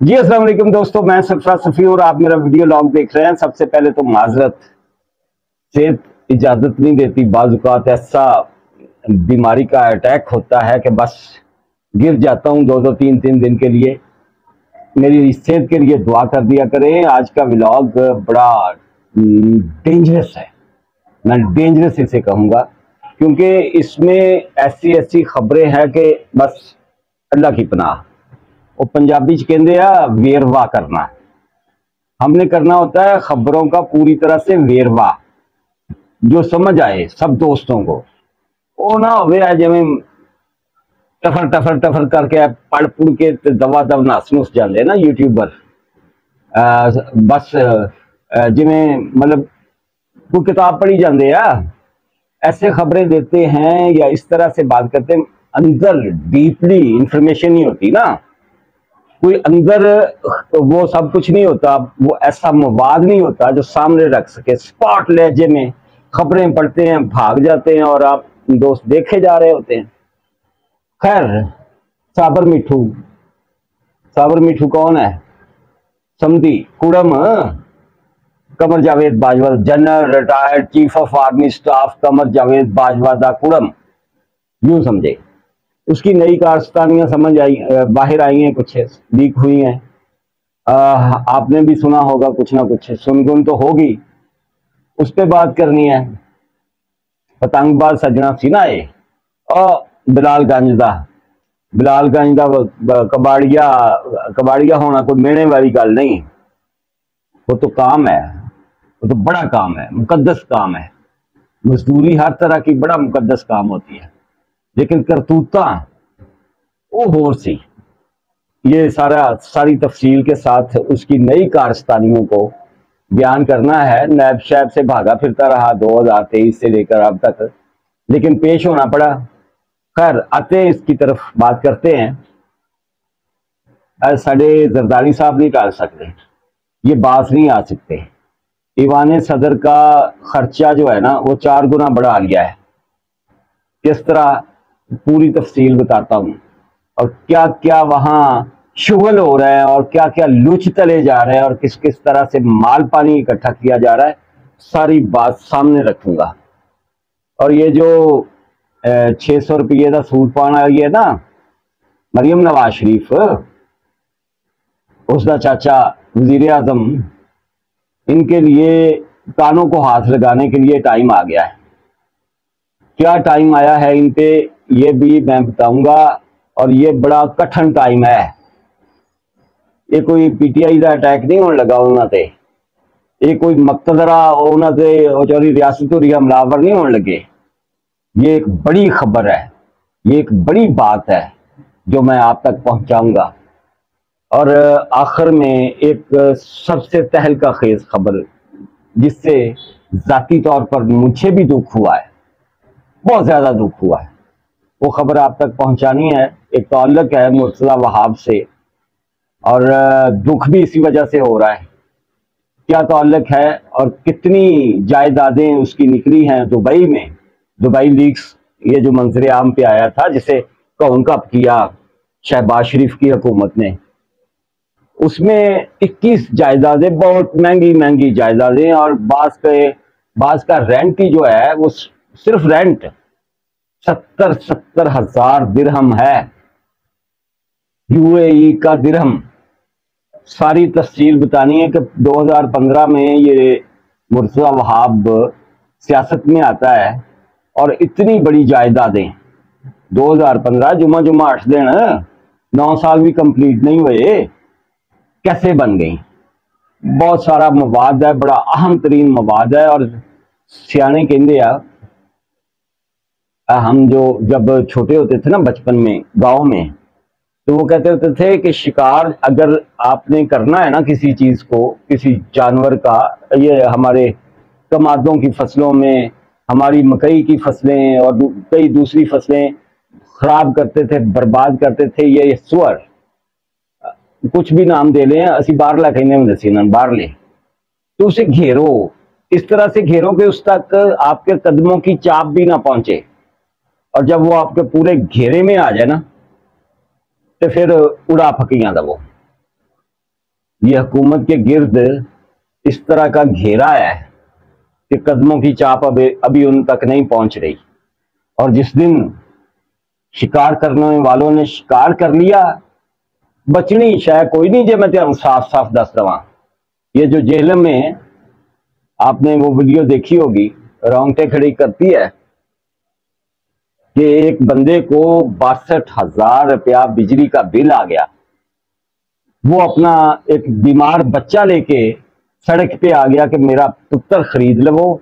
جی السلام علیکم دوستو، میں سفرا صفی اور آپ میرا ویڈیو لاگ دیکھ رہے ہیں۔ سب سے پہلے تو معذرت، صحت اجازت نہیں دیتی۔ بعض اوقات ایسا بیماری کا اٹیک ہوتا ہے کہ بس گر جاتا ہوں دو دو تین تین دن کے لیے۔ میری صحت کے لیے دعا کر دیا کریں۔ آج کا ولاگ بڑا ڈینجرس ہے۔ میں ڈینجرس اسے کہوں گا، کیونکہ اس میں ایسی ایسی خبریں ہیں کہ بس اللہ کی پناہ۔ وہ پنجابی چکے آ ویروا کرنا۔ ہم نے کرنا ہوتا ہے خبروں کا پوری طرح سے ویروا جو سمجھ آئے سب دوستوں کو۔ وہ نہ ہوئے جی ٹفر ٹفر ٹفر کر کے پڑھ پڑھ کے دوا دو نس نس جاندے نا یوٹیوبر۔ بس جی مطلب کوئی کتاب پڑھی جاندے آ، ایسے خبریں دیتے ہیں یا اس طرح سے بات کرتے ہیں، اندر ڈیپلی انفارمیشن نہیں ہوتی نا۔ کوئی اندر وہ سب کچھ نہیں ہوتا، وہ ایسا مواد نہیں ہوتا جو سامنے رکھ سکے۔ سپاٹ لہجے میں خبریں پڑھتے ہیں، بھاگ جاتے ہیں اور آپ دوست دیکھے جا رہے ہوتے ہیں۔ خیر، صابر میٹھو۔ صابر میٹھو کون ہے؟ سمدھی کڑم Qamar Javed Bajwa general retired chief of army staff Qamar Javed Bajwa دا کڑم یوں سمجھے۔ اس کی نئی کارستانیاں سمجھ آئی باہر آئی ہیں، کچھ لیک ہوئی ہیں۔ آپ نے بھی سنا ہوگا کچھ نہ کچھ، سن گن تو ہوگی۔ اس پہ بات کرنی ہے۔ پتنگ باز سجنا سی نا بلال گنج دا۔ بلال گنج دا کباڑیا کباڑیا ہونا کوئی مینے والی گل نہیں۔ وہ تو کام ہے۔ وہ تو بڑا کام ہے۔ مقدس کام ہے۔ مزدوری ہر طرح کی بڑا مقدس کام ہوتی ہے۔ لیکن کرتوتا وہ ہور سی۔ یہ سارا ساری تفصیل کے ساتھ اس کی نئی کارستانیوں کو بیان کرنا ہے۔ نیب شیب سے بھاگا پھرتا رہا دو ہزار تیئیس سے لے کر اب تک، لیکن پیش ہونا پڑا۔ خیر، آتے اس کی طرف بات کرتے ہیں۔ سڈے زرداری صاحب نہیں ٹال سکتے۔ یہ باز نہیں آ سکتے۔ ایوان صدر کا خرچہ جو ہے نا، وہ چار گنا بڑھا لیا ہے۔ کس طرح پوری تفصیل بتاتا ہوں۔ اور کیا کیا وہاں شغل ہو رہا ہے اور کیا کیا لچ تلے جا رہے ہیں اور کس کس طرح سے مال پانی اکٹھا کیا جا رہا ہے، ساری بات سامنے رکھوں گا۔ اور یہ جو چھ سو روپیے کا سوٹ پانا یہ نا مریم نواز شریف، اس کا چاچا وزیر اعظم، ان کے لیے کانوں کو ہاتھ لگانے کے لیے ٹائم آ گیا ہے۔ کیا ٹائم آیا ہے ان پہ یہ بھی میں بتاؤں گا اور یہ بڑا کٹھن ٹائم ہے۔ یہ کوئی پی ٹی آئی کا اٹیک نہیں ہونے لگا انہوں تے۔ یہ کوئی مقتدرہ انہوں تے چوری ریاست اور حملہ نہیں ہونے لگے۔ یہ ایک بڑی خبر ہے۔ یہ ایک بڑی بات ہے جو میں آپ تک پہنچاؤں گا۔ اور آخر میں ایک سب سے تہل کا خیز خبر، جس سے ذاتی طور پر مجھے بھی دکھ ہوا ہے۔ بہت زیادہ دکھ ہوا ہے۔ وہ خبر آپ تک پہنچانی ہے، ایک تعلق ہے مرتضی وہاب سے۔ اور دکھ بھی اسی وجہ سے ہو رہا ہے۔ کیا تعلق ہے اور کتنی جائیدادیں اس کی نکلی ہیں دبئی میں؟ دبئی لیگس یہ جو منظر عام پہ آیا تھا، جسے کون کپ کیا شہباز شریف کی حکومت نے۔ اس میں اکیس جائیدادیں، بہت مہنگی مہنگی جائیدادیں، اور بعض کے، بعض کا رینٹ ہی جو ہے، وہ صرف رینٹ ستر ستر ہزار درہم ہے۔ یو اے ای کا درہم۔ ساری تفصیل بتانی ہے کہ دو ہزار پندرہ میں یہ مرتضی وہاب سیاست میں آتا ہے اور اتنی بڑی جائیدادیں۔ دو ہزار پندرہ جمعہ جمعہ آٹھ دن، نو سال بھی کمپلیٹ نہیں ہوئے۔ کیسے بن گئی بہت سارا مواد ہے، بڑا اہم ترین مواد ہے اور سیانے کہندے ہیں ہم جو جب چھوٹے ہوتے تھے نا بچپن میں، گاؤں میں، تو وہ کہتے ہوتے تھے کہ شکار اگر آپ نے کرنا ہے نا کسی چیز کو، کسی جانور کا، یہ ہمارے کمادوں کی فصلوں میں، ہماری مکئی کی فصلیں اور کئی دوسری فصلیں خراب کرتے تھے، برباد کرتے تھے، یہ سور۔ کچھ بھی نام دے لیں، اسی بار لا کہیں بار لے۔ تو اسے گھیرو۔ اس طرح سے گھیرو کہ اس تک آپ کے قدموں کی چاپ بھی نہ پہنچے۔ اور جب وہ آپ کے پورے گھیرے میں آ جائے نا، تو پھر اڑا پھکیاں دبو۔ یہ حکومت کے گرد اس طرح کا گھیرا ہے کہ قدموں کی چاپ ابھی ابھی ان تک نہیں پہنچ رہی۔ اور جس دن شکار کرنے والوں نے شکار کر لیا، بچنی شاید کوئی نہیں جی میں تیرا صاف صاف دس دوا یہ جو جہلم میں آپ نے وہ ویڈیو دیکھی ہوگی، رونگٹے کھڑی کرتی ہے کہ ایک بندے کو باسٹھ ہزار روپیہ بجلی کا بل آ گیا۔ وہ اپنا ایک بیمار بچہ لے کے سڑک پہ آ گیا کہ میرا پتر خرید لو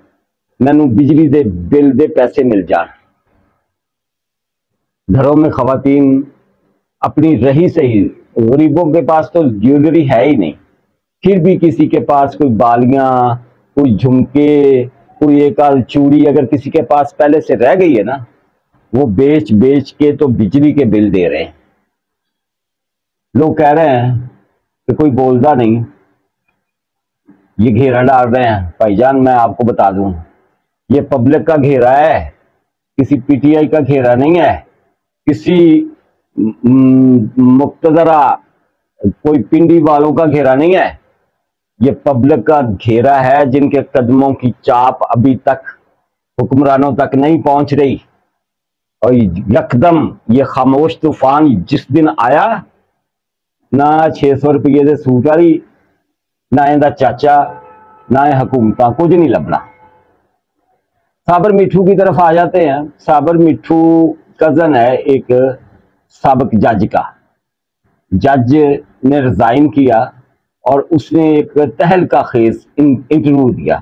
مینو بجلی دے بل دے پیسے مل جان۔ گھروں میں خواتین اپنی رہی صحیح غریبوں کے پاس تو جیولری ہے ہی نہیں۔ پھر بھی کسی کے پاس کوئی بالیاں، کوئی جھمکے، کوئی ایک آل چوڑی اگر کسی کے پاس پہلے سے رہ گئی ہے نا وہ بیچ بیچ کے تو بجلی کے بل دے رہے ہیں۔ لوگ کہہ رہے ہیں کہ کوئی بولتا نہیں۔ یہ گھیرا ڈال رہے ہیں۔ بھائی جان، میں آپ کو بتا دوں۔ یہ پبلک کا گھیرا ہے۔ کسی پی ٹی آئی کا گھیرا نہیں ہے۔ کسی مقتدرہ کوئی پنڈی والوں کا گھیرا نہیں ہے یہ پبلک کا گھیرا ہے جن کے قدموں کی چاپ ابھی تک حکمرانوں تک نہیں پہنچ رہی اور یکدم یہ خاموش طوفان جس دن آیا، نہ چھ سو روپیے سے سوٹ آئی نہ چاچا، نہ حکومت کچھ نہیں لبنا۔ سابر میٹھو کی طرف آ جاتے ہیں۔ سابر میٹھو کزن ہے ایک سابق جج کا۔ جج نے ریزائن کیا اور اس نے ایک تہل کا خیز انٹرویو دیا۔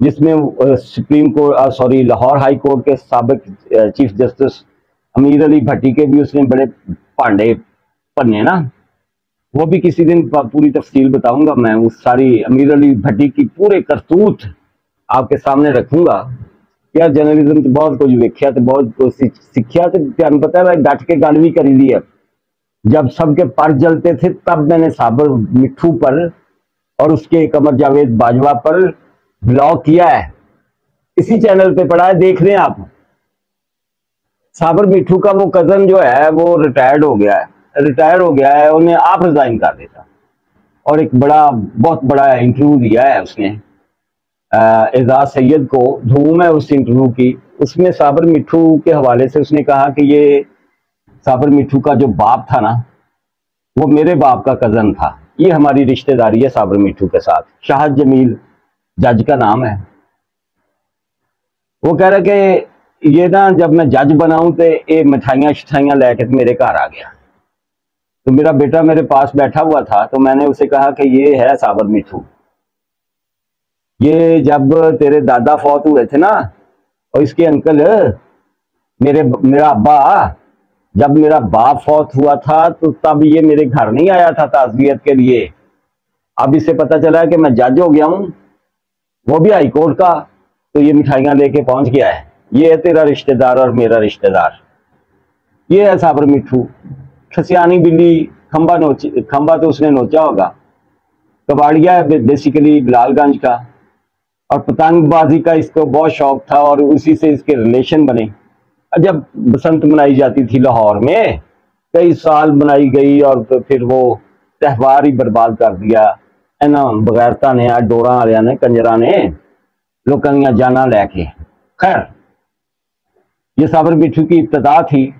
جس میں supreme court sorry, Lahore high court کے سابق چیف جسٹس امیر علی بھٹی کے بھی اس نے بڑے پانڈے پنے نا۔ وہ بھی کسی دن پوری تفصیل بتاؤں گا میں اس ساری امیر علی بھٹی کی پورے کرتوت آپ کے سامنے رکھوں گا۔ یار، جرنلزم تو بہت کچھ ویکیا تو بہت کچھ سیکھیا تو تمہیں پتا ہے ڈٹ کے گل بھی کری دی ہے۔ جب سب کے پر جلتے تھے تب میں نے صابر، مٹھو پر اور اس کے کمر جاوید باجوہ پر بلاگ کیا ہے۔ اسی چینل پہ پڑھا ہے، دیکھ رہے ہیں آپ۔ صابر مٹھو کا وہ کزن جو ہے، وہ ریٹائرڈ ہو گیا ہے۔ ریٹائر ہو گیا ہے، انہیں آپ ریزائن کر دیتا۔ اور ایک بڑا، بہت بڑا انٹرویو دیا ہے اس نے۔ اعزاز سید کو۔ دھوم ہے اس انٹرویو کی۔ اس میں صابر مٹھو کے حوالے سے اس نے کہا کہ یہ صابر مٹھو کا جو باپ تھا نا، وہ میرے باپ کا کزن تھا۔ یہ ہماری رشتہ داری ہے صابر مٹھو کے ساتھ۔ شاہد جمیل جج کا نام ہے۔ وہ کہہ رہا کہ یہ نا جب میں جج بناؤں تو یہ مٹھائیاں شٹھائیاں لے کے میرے گھر آ گیا۔ تو میرا بیٹا میرے پاس بیٹھا ہوا تھا تو میں نے اسے کہا کہ یہ ہے صابر مٹھو یہ جب تیرے دادا فوت ہوئے تھے نا اور اس کے انکل میرے میرا ابا جب میرا باپ فوت ہوا تھا تو تب یہ میرے گھر نہیں آیا تھا تعزیت کے لیے۔ اب اسے پتا چلا کہ میں جج ہو گیا ہوں۔ وہ بھی ہائی کورٹ کا تو یہ مٹھائیاں لے کے پہنچ گیا ہے۔ یہ ہے تیرا رشتہ دار اور میرا رشتہ دار۔ یہ ہے صابر مٹھو۔ کھسیانی بلی کھمبا نوچ، کھمبا تو اس نے نوچا ہوگا۔ کباڑیا ہے بیسیکلی بلال گنج کا۔ اور پتنگ بازی کا اس کو بہت شوق تھا اور اسی سے اس کے ریلیشن بنے۔ جب بسنت منائی جاتی تھی لاہور میں، کئی سال منائی گئی اور پھر وہ تہوار ہی برباد کر دیا۔ بغیرتا نے ڈورا والے نے کنجرا نے لوکیاں جانا لے کے خیر یہ صابر بٹھو کی ابتدا تھی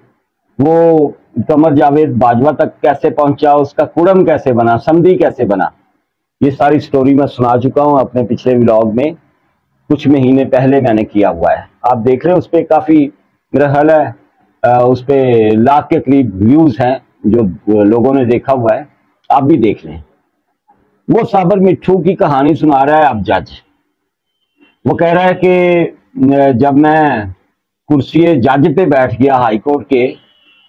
وہ کمر جاوید باجوہ تک کیسے پہنچا اس کا کڑم کیسے بنا سمدھی کیسے بنا یہ ساری سٹوری میں سنا چکا ہوں اپنے پچھلے ولاگ میں کچھ مہینے پہلے میں نے کیا ہوا ہے آپ دیکھ رہے ہیں اس پہ کافی میرا خیال ہے اس پہ لاکھ کے قریب ویوز ہیں جو لوگوں نے دیکھا ہوا ہے آپ بھی دیکھ لیں وہ صابر مٹھو کی کہانی سنا رہا ہے اب جج وہ کہہ رہا ہے کہ، جب میں کرسی جج پہ بیٹھ گیا ہائی کورٹ کے،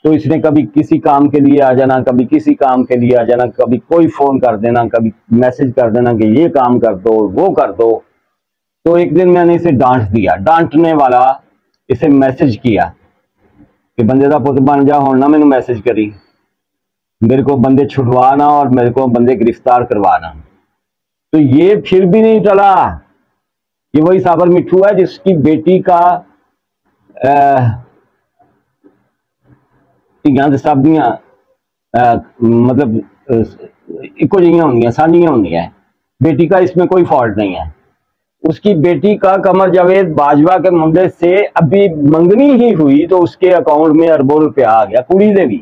تو اس نے کبھی کسی کام کے لیے آ جانا، کبھی کسی کام کے لیے آ جانا، کبھی کوئی فون کر دینا، کبھی میسج کر دینا کہ یہ کام کر دو، وہ کر دو۔ تو ایک دن میں نے اسے ڈانٹ دیا۔ ڈانٹنے والا اسے میسج کیا کہ، بندے کا پت بن جا ہونا میں نے میسج کری۔ میرے کو بندے چھٹوانا اور میرے کو بندے گرفتار کروانا۔ تو یہ پھر بھی نہیں ٹلا یہ وہی سابر مٹھو ہے جس کی بیٹی کا صاحب دیاں مطلب ایکو جہاں ہوں سانیاں ہوں بیٹی کا اس میں کوئی فالٹ نہیں ہے۔ اس کی بیٹی کا کمر جاوید باجوا کے معاملے سے ابھی منگنی ہی ہوئی تو اس کے اکاؤنٹ میں اربوں روپیہ آ گیا کڑی دے بھی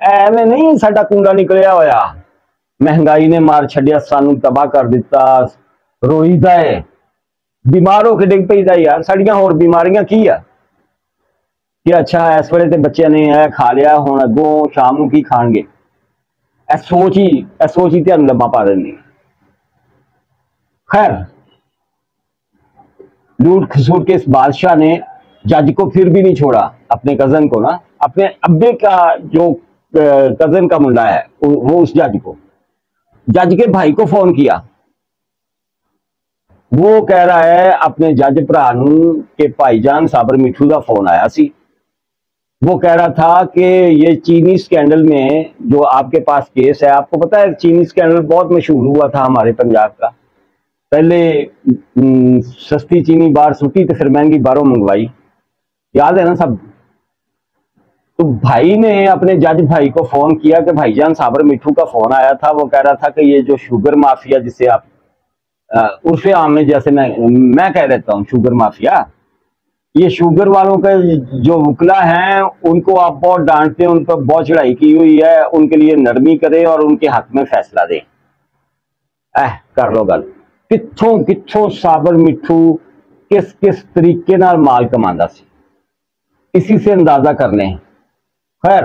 ਐਵੇਂ ਨਹੀਂ ਸਾਡਾ ਕੁੰਡਾ ਨਿਕਲਿਆ ਹੋਇਆ। ਮਹਿੰਗਾਈ ਨੇ ਮਾਰ ਛੱਡਿਆ, ਸਾਨੂੰ ਤਬਾਹ ਕਰ ਦਿੱਤਾ। ਰੋਈਦਾ ਹੈ। ਬਿਮਾਰ ਹੋ ਕੇ ਡਿੱਗ ਪਈਦਾ ਯਾਰ। ਸਾਡੀਆਂ ਹੋਰ ਬਿਮਾਰੀਆਂ ਕੀ ਆ? ਕਿ ਅੱਛਾ, ਇਸ ਵੇਲੇ ਤੇ ਬੱਚਿਆਂ ਨੇ ਇਹ ਖਾ ਲਿਆ, ਹੁਣ ਅੱਗੋਂ ਸ਼ਾਮ ਨੂੰ ਕੀ ਖਾਣਗੇ? ਇਹ ਸੋਚ ਹੀ, ਇਹ ਸੋਚ ਹੀ ਧਿਆਨ ਲੰਮਾ ਪਾ ਦਿੰਦੀ ਖੈਰ لوٹ کھسور کے اس بادشاہ نے جج کو پھر بھی نہیں چھوڑا، اپنے کزن کو نا۔ اپنے ابے کا جو کزن کا منڈا ہے، وہ اس جج کو۔ جج کے بھائی کو فون کیا۔ وہ کہہ رہا ہے، اپنے جج برا کے بھائی جان سابر میٹھو کا فون آیا سی۔ وہ کہہ رہا تھا کہ یہ چینی سکینڈل میں جو آپ کے پاس کیس ہے، آپ کو پتا ہے، چینی سکینڈل بہت مشہور ہوا تھا ہمارے پنجاب کا۔ پہلے سستی چینی بار سوٹی تو پھر مہنگی باروں منگوائی۔ یاد ہے نا سب؟ تو بھائی نے اپنے جج بھائی کو فون کیا کہ بھائی جان سابر مٹھو کا فون آیا تھا، وہ کہہ رہا تھا کہ یہ جو شوگر مافیا، جسے آپ عرف عام میں جیسے میں میں کہہ دیتا ہوں، شوگر مافیا۔ یہ شوگر والوں کا جو وکلا ہیں، ان کو آپ بہت ڈانٹتے ہیں، ان پر بہت چڑھائی کی ہوئی ہے۔ ان کے لیے نرمی کرے اور ان کے حق میں فیصلہ دیں اہ، کر لو گل۔ کتھوں کتھوں سابر مٹھو کس کس طریقے ਨਾਲ مال ਕਮਾਉਂਦਾ سی اسی سے اندازہ کر لیں خیر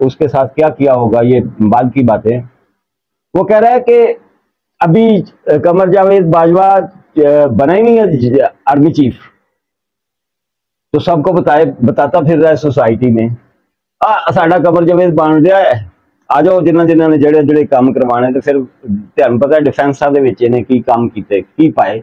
اس کے ساتھ کیا کیا ہوگا یہ بال کی باتیں وہ کہہ رہا ہے کہ ابھی کمر جاوید باجوا بنا ہی نہیں ہے آرمی چیف تو سب کو بتائے بتاتا پھر رہا ہے سوسائٹی میں ساڑھا کمر جاوید بن رہا ہے ਆ ਜਾਓ ਜਿਨ੍ਹਾਂ ਜਿਨ੍ਹਾਂ ਨੇ ਜਿਹੜੇ ਜਿਹੜੇ ਕੰਮ ਕਰਵਾਣੇ ਤੇ ਫਿਰ ਤੁਹਾਨੂੰ ਪਤਾ ਡਿਫੈਂਸਾਂ ਦੇ ਵਿੱਚ ਇਹਨੇ ਕੀ ਕੰਮ ਕੀਤੇ ਕੀ ਪਾਏ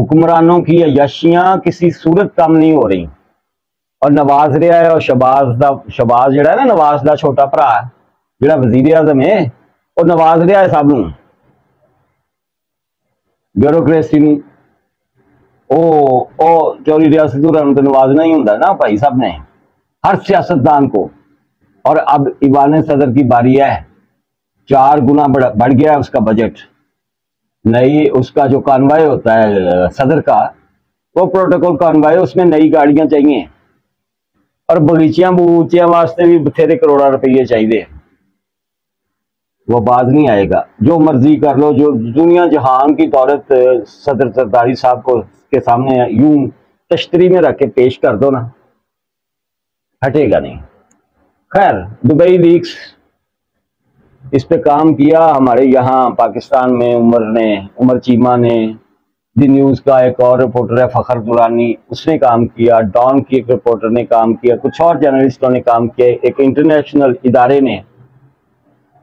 حکمرانوں کی عیاشیاں کسی صورت کم نہیں ہو رہی۔ اور نواز رہا ہے اور شباز دا شباز جڑا ہے نا، نواز دا چھوٹا پرا ہے، جڑا وزیر اعظم ہے، اور نواز رہا ہے سب بیوروکریسی نوں۔ او او چوری ریاست الرحم تو نوازنا ہی ہوں نا بھائی سب نے۔ ہر سیاستدان کو۔ اور اب ایوان صدر کی باری ہے۔ چار گنا بڑھ گیا ہے اس کا بجٹ نئی اس کا جو کانوائے ہوتا ہے، صدر کا، وہ پروٹوکول کانوائے اس میں نئی گاڑیاں چاہیے۔ اور بغیچیاں بغوچیاں واسطے بھی بتھیرے کروڑا روپیے چاہیے۔ وہ بعد نہیں آئے گا۔ جو مرضی کر لو، جو دنیا جہان کی دولت، صدر سرداری صاحب کو کے سامنے یوں تشتری میں رکھ کے پیش کر دو نا۔ ہٹے گا نہیں۔ خیر، دبئی لیکس اس پہ کام کیا ہمارے یہاں پاکستان میں عمر نے، عمر چیمہ نے، دی نیوز کا ایک اور رپورٹر ہے، فخر دورانی اس نے کام کیا، ڈان کی ایک رپورٹر نے کام کیا، کچھ اور جرنلسٹوں نے کام کیا، ایک انٹرنیشنل ادارے نے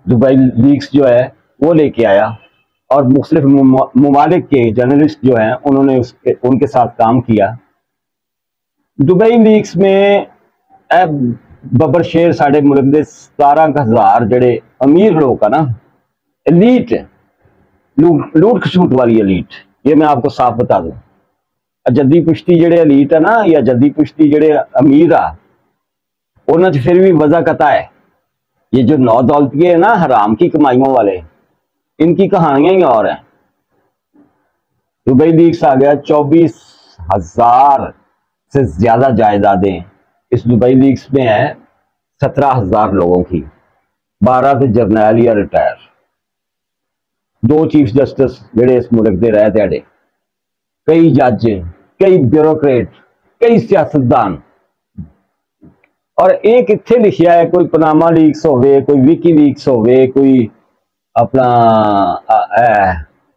دبئی لیگس جو ہے وہ لے کے آیا اور مختلف ممالک کے جرنلسٹ جو ہیں، انہوں نے ان کے ساتھ کام کیا۔ دبئی لیگس میں ببر شیر ساڑھے ملک دے ستارہ ہزار جڑے امیر لوگ کا نا الیٹ لوٹ کسوٹ والی الیٹ یہ میں آپ کو صاف بتا دوں جدی پشتی جڑے الیٹ ہے نا یا جدی پشتی جڑے امیر ہے انہوں پھر بھی وضع کتا ہے یہ جو نو دولتی ہے نا حرام کی کمائیوں والے ان کی کہانیاں ہی اور ہیں دبئی لیکس آ گیا چوبیس ہزار سے زیادہ جائیدادیں اس دبئی لیگز میں ہیں سترہ ہزار لوگوں کی۔ بارہ سے جرنیل یا ریٹائر۔ دو چیف جسٹس جڑے اس ملک دے رہے تھے۔ کئی جج کئی بیوروکریٹ، کئی سیاستدان۔ اور ایک اتھے لکھیا ہے، کوئی پناما لیکس ہوئے کوئی وکی لیکس ہوئے کوئی اپنا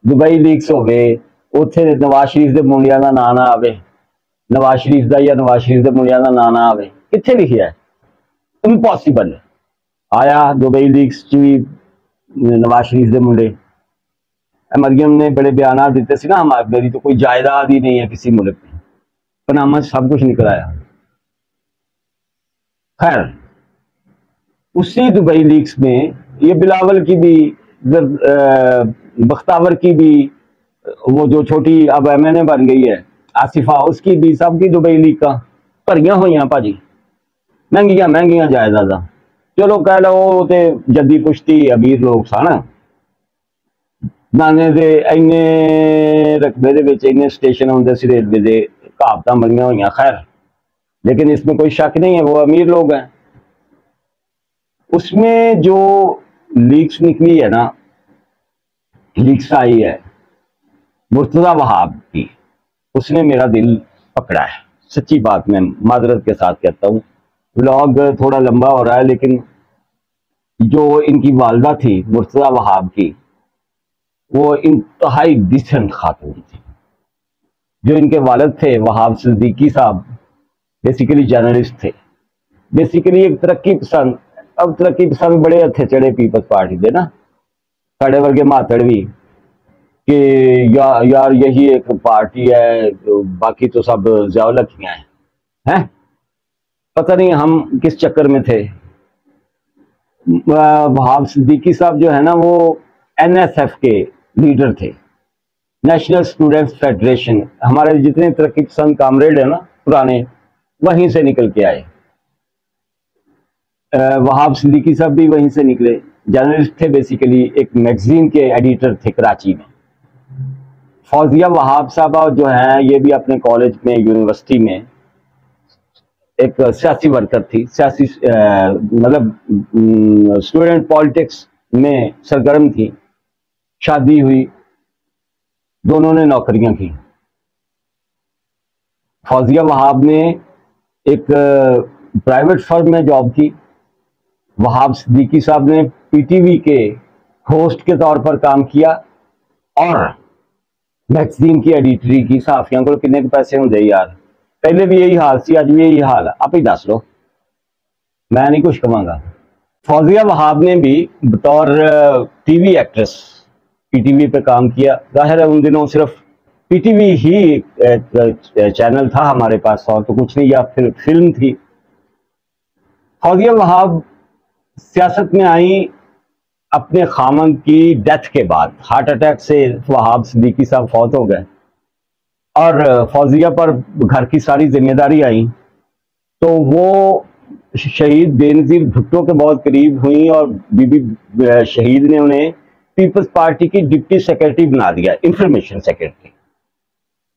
دبئی لیکس ہوئے اتھے نواز شریف دے منڈیا کا نام نہ نواز شریف دا یا نواز شریف کے منڈیا دا نا نہ آوے، کتھے لکھیا ہے؟ امپاسیبل ہے۔ آیا دبئی لیگس بھی نواز شریف دے ملے مریم نے بڑے بیانات دیتے سی نا ہمارے میری تو کوئی جائیداد ہی نہیں ہے کسی ملک میں۔ پنامہ سب کچھ نکل آیا۔ خیر، اسی دبئی لیگس میں یہ بلاول کی بھی، بختاور کی بھی وہ جو چھوٹی اب ایم این اے بن گئی ہے آصفہ، اس کی بھی، سب کی دبئی لیگ کا۔ پریاں ہوئی ہیں پاجی۔ مہنگیاں مہنگیاں جائیداد۔ چلو کہہ لو تے جدی پشتی امیر لوگ سن۔ نانے دے اینے رقبے دے وچ اینے سٹیشن ہوندے سی ریلوے دے کہاوتاں بڑیاں ہوئیاں، خیر۔ لیکن اس میں کوئی شک نہیں ہے، وہ امیر لوگ ہیں۔ اس میں جو لیکس نکلی ہے نا لیکس آئی ہے، مرتضی وہاب کی۔ اس نے میرا دل پکڑا ہے۔ سچی بات میں معذرت کے ساتھ کہتا ہوں۔ بلاگ تھوڑا لمبا ہو رہا ہے لیکن جو ان کی والدہ تھی، مرتضی وہاب کی، وہ انتہائی ڈیسنٹ خاتون تھی۔ جو ان کے والد تھے، وہاب صدیقی صاحب بیسیکلی جرنلسٹ تھے۔ بیسیکلی ایک ترقی پسند، اب ترقی پسند بڑے اچھے چڑے پیپلز پارٹی دے نا۔ ساڑے ورگے ماتڑ بھی۔ کہ یار یہی ایک پارٹی ہے، باقی تو سب زیادہ ہیں۔ پتہ نہیں ہم کس چکر میں تھے۔ بھاب صدیقی صاحب جو ہے نا، وہ این ایس ایف کے لیڈر تھے۔ نیشنل اسٹوڈنٹس فیڈریشن ہمارے جتنے ترقی پسند کامریڈ ہیں نا، پرانے، وہیں سے نکل کے آئے۔ وہاب صدیقی صاحب بھی وہیں سے نکلے۔ جرنلسٹ تھے بیسیکلی ایک میگزین کے ایڈیٹر تھے کراچی میں۔ فوزیہ وہاب صاحبہ جو ہیں، یہ بھی اپنے کالج میں یونیورسٹی میں ایک سیاسی ورکر تھی۔ سیاسی مطلب اسٹوڈنٹ پالیٹکس میں سرگرم تھی۔ شادی ہوئی۔ دونوں نے نوکریاں کی۔ فوزیہ وہاب نے ایک پرائیویٹ فرم میں جاب کی۔ وہاب صدیقی صاحب نے پی ٹی وی کے ہوسٹ کے طور پر کام کیا۔ اور میگزین کی ایڈیٹری کی صحافیوں کو کتنے پیسے ہوں یار پہلے بھی یہی حال سی آج بھی یہی حال ہے آپ ہی دس لو میں نہیں کچھ کہوں گا فوزیہ وہاب نے بھی بطور T V actress P T V پہ کام کیا ظاہر ہے ان دنوں صرف پی ٹی وی ہی چینل تھا ہمارے پاس اور تو کچھ نہیں یا پھر فلم تھی فوزیہ وہاب سیاست میں آئی اپنے خامن کی ڈیتھ کے بعد ہارٹ اٹیک سے وہاب صدیقی صاحب فوت ہو گئے۔ اور فوزیہ پر گھر کی ساری ذمہ داری آئی۔ تو وہ شہید بے نظیر بھٹو کے بہت قریب ہوئیں اور بی بی شہید نے انہیں پیپلز پارٹی کی ڈپٹی سیکرٹری بنا دیا، انفارمیشن سیکرٹری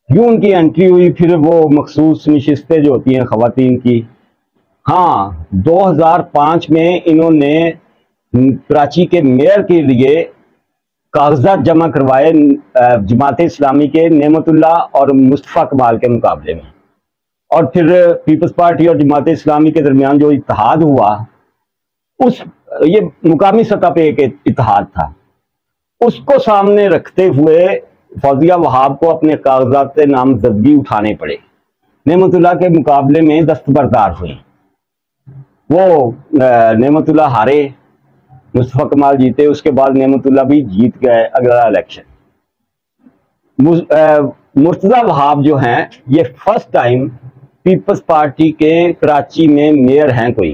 یوں ان کی انٹری ہوئی، پھر وہ مخصوص نشستیں جو ہوتی ہیں خواتین کی۔ ہاں دو ہزار پانچ میں انہوں نے کراچی کے میئر کے لیے کاغذات جمع کروائے جماعت اسلامی کے نعمت اللہ اور مصطفیٰ کمال کے مقابلے میں۔ اور پھر پیپلز پارٹی اور جماعت اسلامی کے درمیان جو اتحاد ہوا، اس، یہ مقامی سطح پہ ایک اتحاد تھا۔ اس کو سامنے رکھتے ہوئے فوزیہ وہاب کو اپنے کاغذات نامزدگی اٹھانے پڑے۔ نعمت اللہ کے مقابلے میں دستبردار ہوئے۔ وہ نعمت اللہ ہارے۔ مصطفیٰ کمال جیتے، اس کے بعد نعمت اللہ بھی جیت گئے اگلا الیکشن۔ مرتضی وہاب جو ہیں، یہ فرسٹ ٹائم پیپلز پارٹی کے کراچی میں میئر ہیں کوئی۔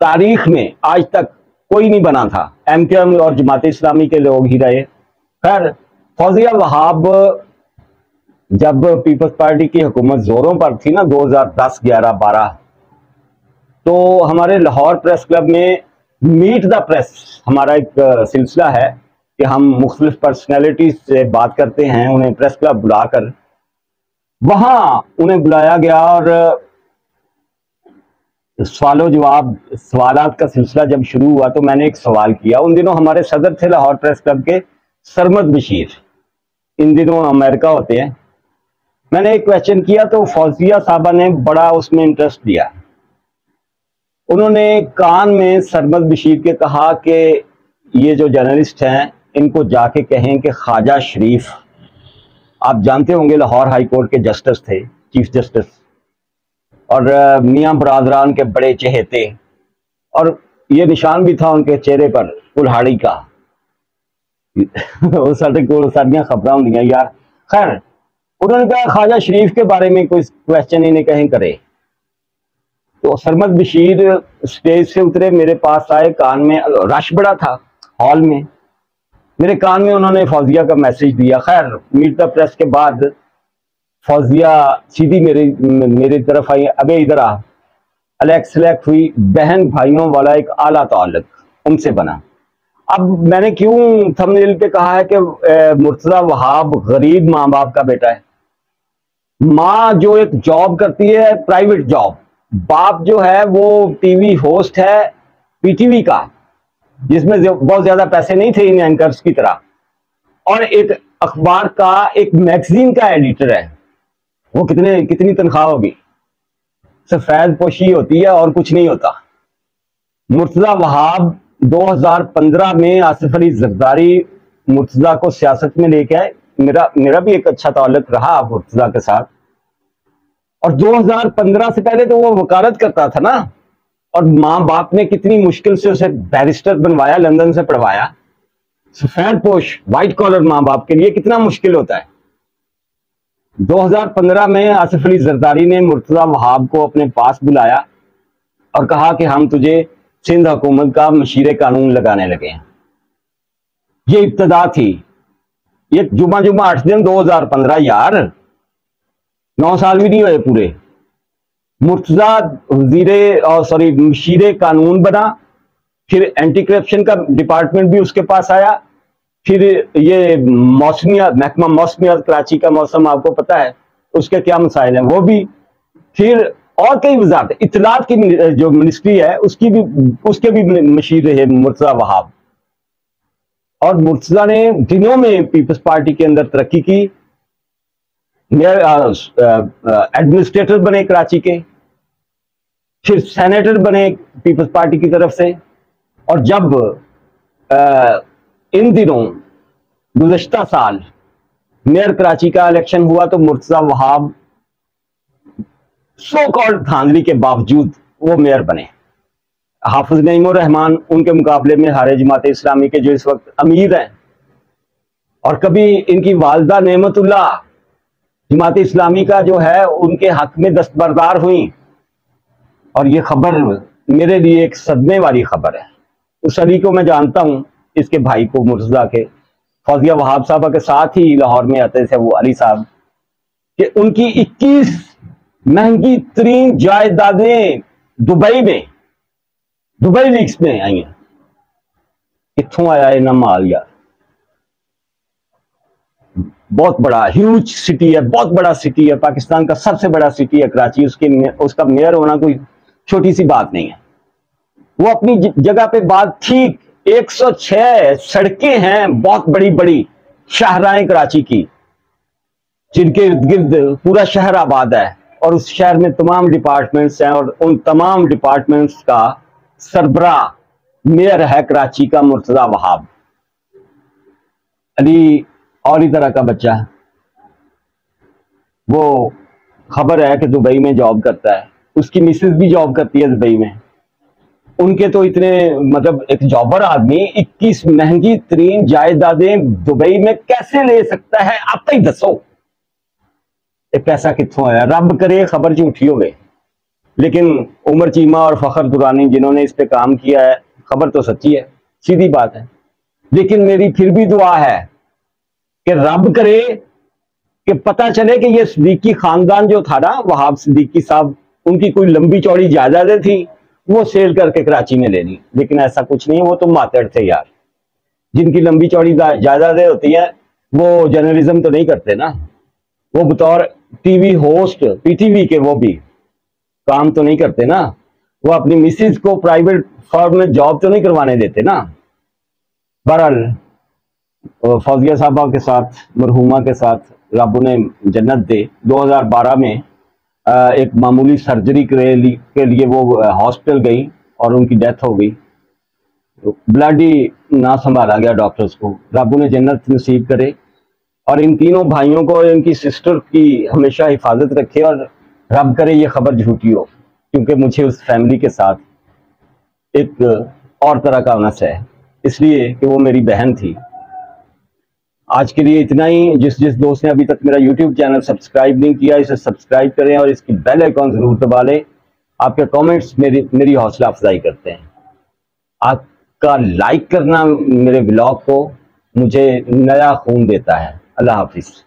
تاریخ میں آج تک کوئی نہیں بنا تھا۔ ایم کے ایم اور جماعت اسلامی کے لوگ ہی رہے۔ خیر فوزیہ وہاب جب پیپلز پارٹی کی حکومت زوروں پر تھی نا، دو ہزار دس گیارہ بارہ، تو ہمارے لاہور پریس کلب میں میٹ دا پریس ہمارا ایک سلسلہ ہے کہ ہم مختلف پرسنالٹیز سے بات کرتے ہیں، انہیں پریس کلب بلا کر۔ وہاں انہیں بلایا گیا اور سوال و جواب، سوالات کا سلسلہ جب شروع ہوا تو میں نے ایک سوال کیا۔ ان دنوں ہمارے صدر تھے لاہور پریس کلب کے سرمد بشیر۔ ان دنوں امریکہ ہوتے ہیں۔ میں نے ایک کوشچن کیا تو فوزیہ صاحبہ نے بڑا اس میں انٹرسٹ دیا۔ انہوں نے کان میں سرمد بشیر کے کہا کہ یہ جو جرنلسٹ ہیں، ان کو جا کے کہیں کہ خواجہ شریف، آپ جانتے ہوں گے لاہور ہائی کورٹ کے جسٹس تھے، چیف جسٹس۔ اور میاں برادران کے بڑے چہتے۔ اور یہ نشان بھی تھا ان کے چہرے پر، کلہاڑی کا۔ وہ سارے کو ساریا خبر ہوں یار۔ خیر، انہوں نے کہا خواجہ شریف کے بارے میں کوئی کوشچن انہیں کہیں کرے۔ تو سرمد بشیر سٹیج سے اترے، میرے پاس آئے، کان میں رش بڑا تھا ہال میں۔ میرے کان میں انہوں نے فوزیہ کا میسج دیا۔ خیر میٹ دا پریس کے بعد فوزیہ سیدھی میرے میری طرف آئی۔ ابے ادھر آ۔ الیکس سلیکٹ ہوئی۔ بہن بھائیوں والا ایک اعلیٰ تعلق ان سے بنا۔ اب میں نے کیوں تھمنیل پہ کہا ہے کہ مرتضی وہاب غریب ماں باپ کا بیٹا ہے۔ ماں جو ایک جاب کرتی ہے پرائیویٹ جاب باپ جو ہے وہ ٹی وی ہوسٹ ہے پی ٹی وی کا، جس میں بہت زیادہ پیسے نہیں تھے ان اینکرز کی طرح۔ اور ایک اخبار کا، ایک میگزین کا ایڈیٹر ہے۔ وہ کتنے، کتنی تنخواہ ہوگی؟ سفید پوشی ہوتی ہے اور کچھ نہیں ہوتا۔ مرتضی وہاب دو ہزار پندرہ میں آصف علی زرداری مرتضی کو سیاست میں لے کے آئے۔ میرا میرا بھی ایک اچھا تعلق رہا مرتضی کے ساتھ۔ اور دو ہزار پندرہ سے پہلے تو وہ وکالت کرتا تھا نا۔ اور ماں باپ نے کتنی مشکل سے اسے بیرسٹر بنوایا، لندن سے پڑھوایا۔ سفید پوش وائٹ کالر ماں باپ کے لیے کتنا مشکل ہوتا ہے۔ دو ہزار پندرہ میں آصف علی زرداری نے مرتضی وہاب کو اپنے پاس بلایا اور کہا کہ ہم تجھے سندھ حکومت کا مشیر قانون لگانے لگے ہیں۔ یہ ابتدا تھی۔ یہ جمعہ جمعہ آٹھ دن دو ہزار پندرہ، یار۔ نو سال بھی نہیں ہوئے پورے۔ مرتضی وزیر سوری مشیر قانون بنا، پھر اینٹی کرپشن کا ڈپارٹمنٹ بھی اس کے پاس آیا، پھر یہ موسمیات محکمہ موسمیات کراچی کا موسم آپ کو پتا ہے، اس کے کیا مسائل ہیں، وہ بھی۔ پھر اور کئی وزارت اطلاعات کی جو منسٹری ہے، اس کی بھی، اس کے بھی مشیر رہے مرتضی وہاب۔ اور مرتضی نے دنوں میں پیپلز پارٹی کے اندر ترقی کی۔ ایڈمنسٹریٹر uh, uh, بنے کراچی کے، پھر سینیٹر بنے پیپلز پارٹی کی طرف سے، اور جب uh, ان دنوں گزشتہ سال میئر کراچی کا الیکشن ہوا تو مرتضی وہاب سو کال دھاندلی کے باوجود وہ میئر بنے۔ حافظ نعیم الرحمان ان کے مقابلے میں ہارے جماعت اسلامی کے جو اس وقت امیر ہیں، اور کبھی ان کی والدہ نعمت اللہ جماعت اسلامی کا جو ہے، ان کے حق میں دستبردار ہوئی اور یہ خبر میرے لیے ایک صدمے والی خبر ہے۔ اس علی کو میں جانتا ہوں، اس کے بھائی کو مرزا کے۔ فوزیہ وہاب صاحبہ کے ساتھ ہی لاہور میں آتے تھے وہ علی صاحب، کہ ان کی اکیس مہنگی ترین جائیدادیں دبئی میں، دبئی لیکس میں آئی ہیں۔ کتوں آیا ہے مال یار؟ بہت بڑا ہیوج سٹی ہے، بہت بڑا سٹی ہے، پاکستان کا سب سے بڑا سٹی ہے، کراچی، اس کی اس کا میئر ہونا کوئی چھوٹی سی بات نہیں ہے۔ وہ اپنی جگہ پہ بات ٹھیک ایک سو چھ سڑکیں ہیں بہت بڑی بڑی شاہراہیں کراچی کی، جن کے ارد گرد پورا شہر آباد ہے۔ اور اس شہر میں تمام ڈپارٹمنٹس ہیں، اور ان تمام ڈپارٹمنٹس کا سربراہ میئر ہے کراچی کا مرتضی وہاب۔ علی اور ہی طرح کا بچہ ہے۔ وہ خبر ہے کہ دبئی میں جاب کرتا ہے۔ اس کی مسز بھی جاب کرتی ہے دبئی میں۔ ان کے تو اتنے مطلب ایک جابر آدمی، اکیس مہنگی ترین جائیدادیں دبئی میں کیسے لے سکتا ہے؟ آپ ہی دسو۔ یہ پیسہ کتوں آیا؟ رب کرے خبر جھوٹھی ہو لیکن عمر چیمہ اور فخر دورانی جنہوں نے اس پہ کام کیا ہے، خبر تو سچی ہے، سیدھی بات ہے۔ لیکن میری پھر بھی دعا ہے کہ رب کرے کہ پتہ چلے کہ یہ صدیقی خاندان جو تھا نا، وہاب صدیقی صاحب، ان کی کوئی لمبی چوڑی جائیدادیں تھی وہ سیل کر کے کراچی میں لے لی۔ لیکن ایسا کچھ نہیں، وہ تو ماتڑ تھے یار۔ جن کی لمبی چوڑی جائیدادیں ہوتی ہیں، وہ جرنلزم تو نہیں کرتے نا۔ وہ بطور T V host P T V کے وہ بھی کام تو نہیں کرتے نا۔ وہ اپنی مسز کو پرائیویٹ فارم میں جاب تو نہیں کروانے دیتے نا۔ بہرحال فوزیہ صاحبہ کے ساتھ، مرحومہ کے ساتھ رب نے جنت دے۔ دو ہزار بارہ میں ایک معمولی سرجری کے لیے وہ ہاسپٹل گئی اور ان کی ڈیتھ ہو گئی۔ بلڈ ہی نہ سنبھالا گیا ڈاکٹرز کو۔ رب نے جنت نصیب کرے۔ اور ان تینوں بھائیوں کو، ان کی سسٹر کی ہمیشہ حفاظت رکھے اور رب کرے یہ خبر جھوٹی ہو، کیونکہ مجھے اس فیملی کے ساتھ ایک اور طرح کا نس ہے اس لیے کہ وہ میری بہن تھی۔ آج کے لیے اتنا ہی۔ جس جس دوست نے ابھی تک میرا یوٹیوب چینل سبسکرائب نہیں کیا، اسے سبسکرائب کریں اور اس کی بیل آئیکن ضرور دبا لیں۔ آپ کے کامنٹس میری میری حوصلہ افزائی کرتے ہیں۔ آپ کا لائک کرنا میرے بلاگ کو مجھے نیا خون دیتا ہے۔ اللہ حافظ۔